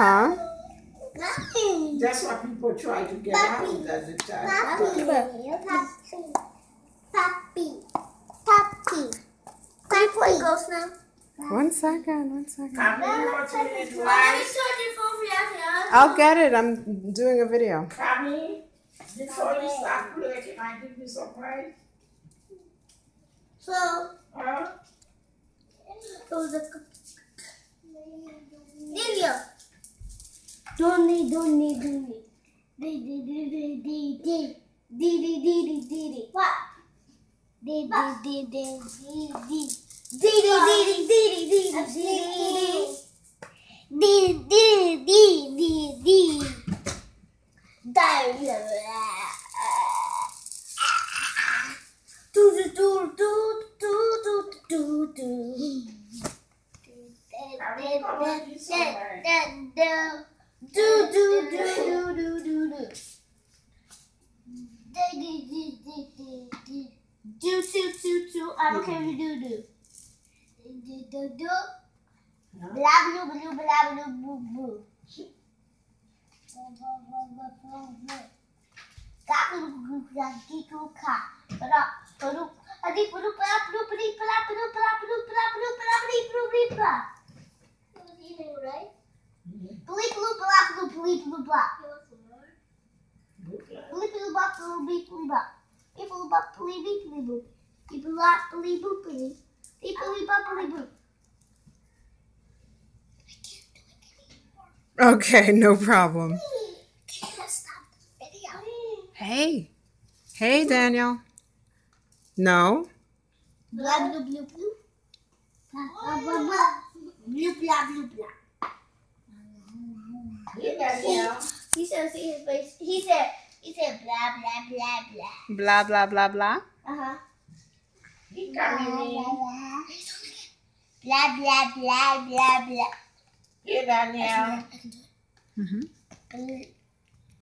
huh. That's what people try to get out of the time. Puppy. Puppy. Puppy. Puppy. Can you play ghost now? One second, one second. Come here, what's in it, Mommy, right? start your phone for you. I'll get it. I'm doing a video. Come here. Before you start playing, can I give you some prize? So, Huh? it was a. Video. Don't need, don't need, don't need. Dee dee dee dee dee dee. Dee dee dee dee dee dee. What? Dee dee dee dee dee dee. Dee dee dee dee dee dee dee dee. Dee dee dee dee dee. Diarrhea. Do do do do do do do do. Are we going to do somewhere? Do do do do do do. Do do do do. I don't care if you do do. Do do do. Blah blah blah blah blah boo boo. Right? Bleep loop blop loop bleep loop blop. Bleep loop blop loop bleep loop blop. Bleep loop blop bleep bleep bleep bloop. Bleep loop blop bleep bloop bleep. Bleep loop blop bleep bloop. Okay, no problem. Hey. Hey, Daniel. No. Blah, blah, blah, blah. Blah, blah, blah. Blah, blah, blah he, said he said blah blah blah blah. Blah blah blah blah. Uh-huh. Uh huh. Blah. Blah blah blah blah Here blah. Get out now. Mhm.